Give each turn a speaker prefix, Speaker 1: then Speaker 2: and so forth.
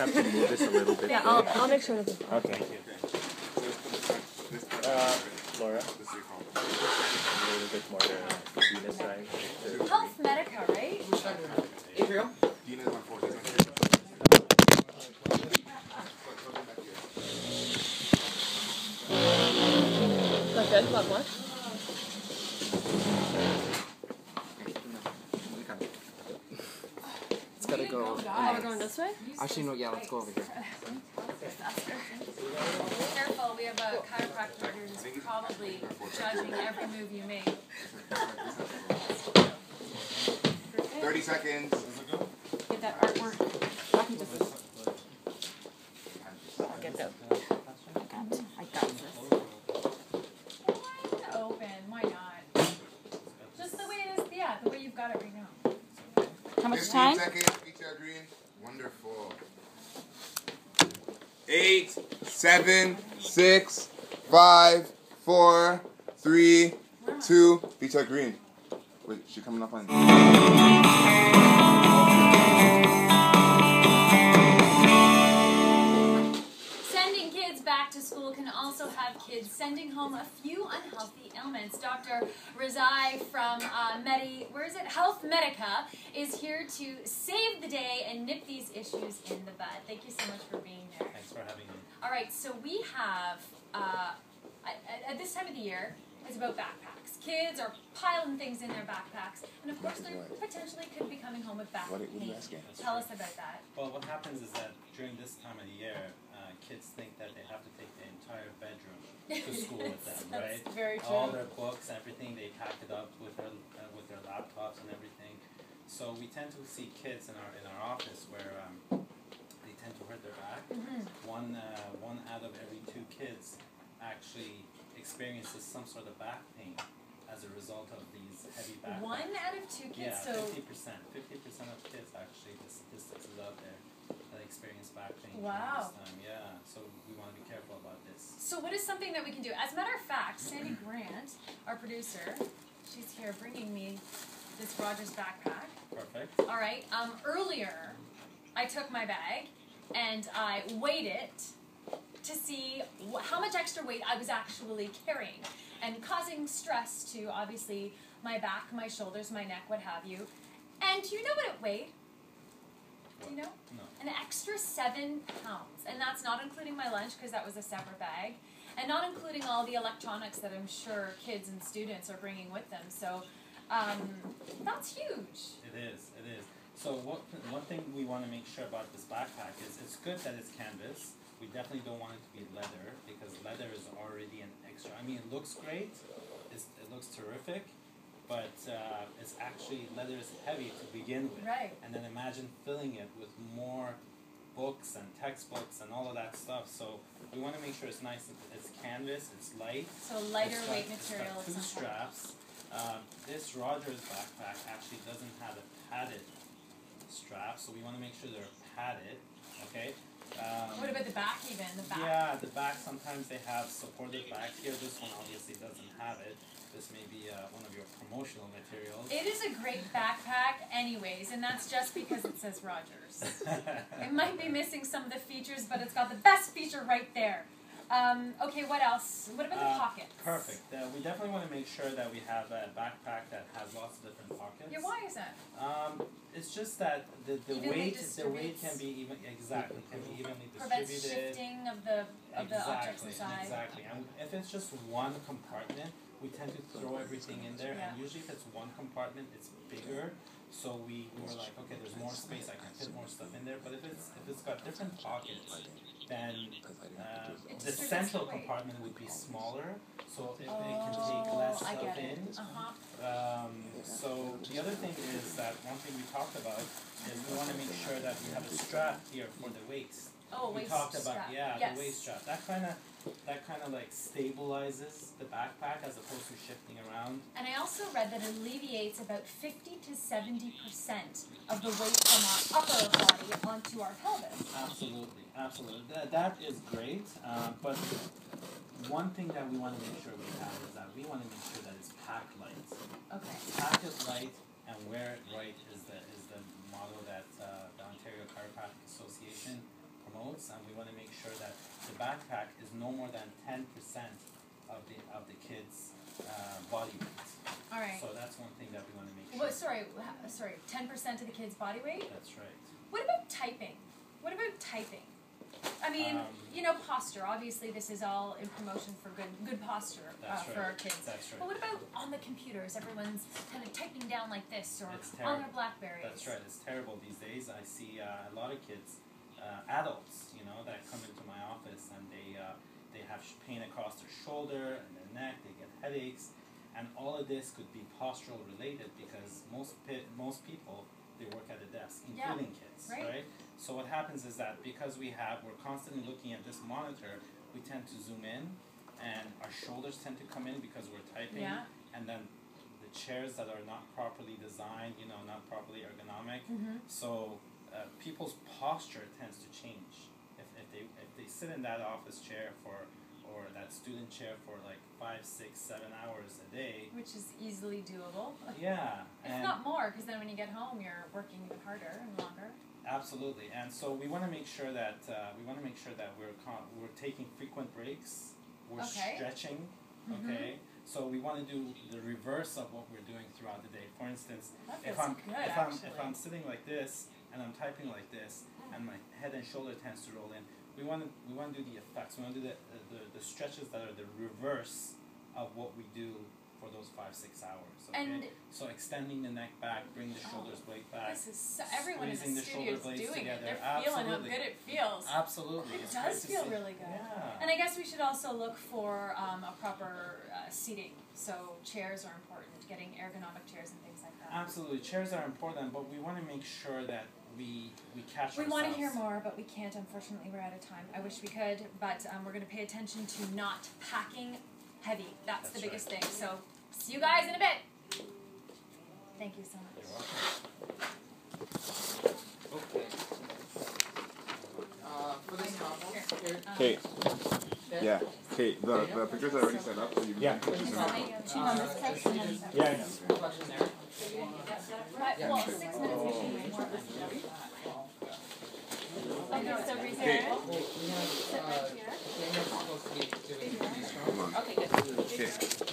Speaker 1: have to move this a little bit.
Speaker 2: Yeah, I'll, I'll make sure to.
Speaker 1: Okay. Uh, Laura, a little bit more to Dina's side.
Speaker 3: Health Medica, right?
Speaker 4: April?
Speaker 2: Not good. Not much.
Speaker 4: Gotta go.
Speaker 2: Oh, we're going this way.
Speaker 4: Actually, no, yeah, let's go over here.
Speaker 3: Careful, we have a chiropractor who's probably judging every move you make.
Speaker 5: 30 seconds.
Speaker 3: Get that artwork.
Speaker 2: Get that.
Speaker 3: I got this. Wide open, why not? Just the way it is, yeah, the way you've got it right now.
Speaker 2: How much time?
Speaker 5: seconds. BTR green. Wonderful. Eight, seven, six, five, four, three, two. BTR green. Wait, she coming up on.
Speaker 3: Sending kids back to school can also have kids sending home a few unhealthy ailments. Dr. Rezaei from uh, Medi, where is it? Health Medica is here to save the day and nip these issues in the bud. Thank you so much for being here.
Speaker 6: Thanks for having me.
Speaker 3: All right, so we have uh, at, at this time of the year, it's about backpacks. Kids are piling things in their backpacks, and of course, they potentially could be coming home with back
Speaker 5: What are you
Speaker 3: pain.
Speaker 5: asking?
Speaker 3: Tell us about that.
Speaker 6: Well, what happens is that during this time of the year, kids think that they have to take the entire bedroom to school with them, right?
Speaker 3: Very true.
Speaker 6: All their books, everything, they pack it up with their uh, with their laptops and everything. So we tend to see kids in our in our office where um, they tend to hurt their back.
Speaker 3: Mhm.
Speaker 6: One uh, one out of every two kids actually experiences some sort of back pain as a result of these heavy backpacks.
Speaker 3: One out of two kids,
Speaker 6: Yeah,
Speaker 3: so
Speaker 6: fifty percent. Fifty percent of kids actually, the statistics is out there that experience back pain
Speaker 3: Wow.
Speaker 6: this time. Yeah, so we want to be careful about this.
Speaker 3: So what is something that we can do? As a matter of fact, Sandy Grant, our producer, she's here bringing me this Rogers backpack.
Speaker 6: Perfect.
Speaker 3: All right. Um, earlier, I took my bag and I weighed it to see how much extra weight I was actually carrying, and causing stress to obviously my back, my shoulders, my neck, what have you. And do you know what it weighed? Do you know?
Speaker 6: No.
Speaker 3: An extra seven pounds, and that's not including my lunch because that was a separate bag, and not including all the electronics that I'm sure kids and students are bringing with them. So um, that's huge.
Speaker 6: It is. It is. So what? One thing we want to make sure about this backpack is it's good that it's canvas. We definitely don't want it to be leather because leather is already an extra. I mean, it looks great. It's, it looks terrific, but uh, it's actually leather is heavy to begin with.
Speaker 3: Right.
Speaker 6: And then imagine filling it with more books and textbooks and all of that stuff. So we want to make sure it's nice. It's canvas. It's light.
Speaker 3: So lighter
Speaker 6: got-
Speaker 3: weight material.
Speaker 6: two straps. Um, this Rogers backpack actually doesn't have a padded strap, so we want to make sure they're padded. Okay. Um,
Speaker 3: What about the back even? The back?
Speaker 6: yeah, the back sometimes they have supported back here. This one obviously doesn't have it. This may be uh, one of your promotional materials.
Speaker 3: It is a great backpack anyways, and that's just because it says Rogers. It might be missing some of the features, but it's got the best feature right there. Um, okay, what else? What about the
Speaker 6: Uh,
Speaker 3: pockets?
Speaker 6: Perfect. Uh, we definitely want to make sure that we have a backpack that has lots of different pockets.
Speaker 3: Yeah, why is that?
Speaker 6: Um, it's just that the, the
Speaker 3: Evenly
Speaker 6: weight the weight can be even exactly can be evenly
Speaker 3: Prevents
Speaker 6: distributed.
Speaker 3: shifting of the of the objects inside.
Speaker 6: exactly. And if it's just one compartment, we tend to throw everything in there. And usually, if it's one compartment, it's bigger. So we, we were like, okay, there's more space. I can fit more stuff in there. But if it's if it's got different pockets, then the central compartment would be smaller. So it, it can take less
Speaker 3: Oh, I
Speaker 6: stuff in.
Speaker 3: Uh huh.
Speaker 6: Um, so the other thing is that one thing we talked about is we want to make sure that we have a strap here for the waist.
Speaker 3: Oh,
Speaker 6: we
Speaker 3: waist
Speaker 6: talked
Speaker 3: strap.
Speaker 6: about yeah
Speaker 3: yes.
Speaker 6: the waist strap. That kind of that kind of like stabilizes the backpack as opposed to shifting around.
Speaker 3: And I also read that it alleviates about 50 to 70 percent of the weight from our upper body onto our pelvis.
Speaker 6: Absolutely, absolutely. That, that is great. Uh, but one thing that we want to make sure we have is that we want to make sure that it's packed light.
Speaker 3: Okay.
Speaker 6: Pack it light and wear it right is the is the model that uh, the Ontario Chiropractic Association and we want to make sure that the backpack is no more than ten percent of the of the kids' uh, body weight.
Speaker 3: All right.
Speaker 6: So that's one thing that we want to make sure.
Speaker 3: What? Sorry. Sorry. Ten percent of the kid's body weight.
Speaker 6: That's right.
Speaker 3: What about typing? What about typing? I mean,
Speaker 6: Um,
Speaker 3: you know, posture. Obviously, this is all in promotion for good good posture uh,
Speaker 6: That's
Speaker 3: for our kids.
Speaker 6: That's right.
Speaker 3: But
Speaker 6: right.
Speaker 3: what about on the computers? Everyone's kind of typing down like this, or on their Blackberries.
Speaker 6: That's right. It's terrible these days. I see uh, a lot of kids, uh, adults, you know, that come into my office and they uh, they have pain across their shoulder and their neck. They get headaches, and all of this could be postural related because most pi- most people they work at a desk,
Speaker 3: Yeah.
Speaker 6: including kids,
Speaker 3: Right.
Speaker 6: So what happens is that because we have we're constantly looking at this monitor, we tend to zoom in, and our shoulders tend to come in because we're typing,
Speaker 3: Yeah.
Speaker 6: and then the chairs that are not properly designed, you know, not properly ergonomic.
Speaker 3: Mm-hmm.
Speaker 6: So uh, people's posture tends to change. If, if they if they sit in that office chair for or that student chair for like five, six, seven hours a day,
Speaker 3: Which is easily doable.
Speaker 6: yeah,
Speaker 3: If
Speaker 6: and
Speaker 3: not more, because then when you get home, you're working even harder and longer.
Speaker 6: absolutely, and so we want to make sure that uh, we want to make sure that we're con- we're taking frequent breaks, we're
Speaker 3: Okay.
Speaker 6: stretching,
Speaker 3: Mhm.
Speaker 6: okay. So we want to do the reverse of what we're doing throughout the day. For instance, if I'm
Speaker 3: good,
Speaker 6: if I'm
Speaker 3: actually.
Speaker 6: if I'm sitting like this and I'm typing like this mm. and my head and shoulder tends to roll in, we want to we want to do the effects. We want to do the, the the stretches that are the reverse of what we do for those five six hours. Okay.
Speaker 3: And
Speaker 6: so extending the neck back, bring the shoulders blade back.
Speaker 3: this is so, everyone in the
Speaker 6: the
Speaker 3: studio is
Speaker 6: shoulder blades
Speaker 3: doing it.
Speaker 6: together.
Speaker 3: They're feeling how
Speaker 6: Absolutely.
Speaker 3: good it feels.
Speaker 6: Absolutely.
Speaker 3: It
Speaker 6: It's
Speaker 3: does feel really good.
Speaker 6: Yeah.
Speaker 3: And I guess we should also look for um, a proper uh, seating. So chairs are important, getting ergonomic chairs and things like that.
Speaker 6: Absolutely, chairs are important, but we want to make sure that we we catch
Speaker 3: We
Speaker 6: ourselves.
Speaker 3: want to hear more, but we can't. Unfortunately, we're out of time. I wish we could, but um, we're going to pay attention to not packing heavy. That's, the
Speaker 6: That's
Speaker 3: biggest thing. So, see you guys in a bit. Thank you so much.
Speaker 6: You're.
Speaker 4: Okay. Uh, for this couple,
Speaker 5: Kate, yeah, Kate, the, the pictures are already set up, so you
Speaker 1: Yeah.
Speaker 5: can pictures in there.
Speaker 4: Uh,
Speaker 1: Yeah, I know.
Speaker 3: Right, well, six minutes usually Okay, so reserve.
Speaker 4: Well, we have, uh, Daniel's supposed to be doing these
Speaker 5: Come on.
Speaker 2: Okay, good.
Speaker 5: Kate,